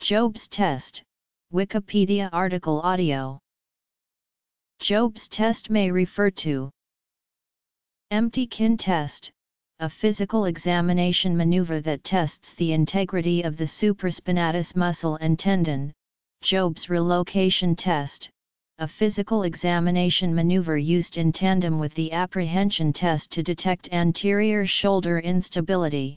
Jobe's test, Wikipedia article audio. Jobe's test may refer to Empty-can test, a physical examination maneuver that tests the integrity of the supraspinatus muscle and tendon, Jobe's relocation test, a physical examination maneuver used in tandem with the apprehension test to detect anterior shoulder instability.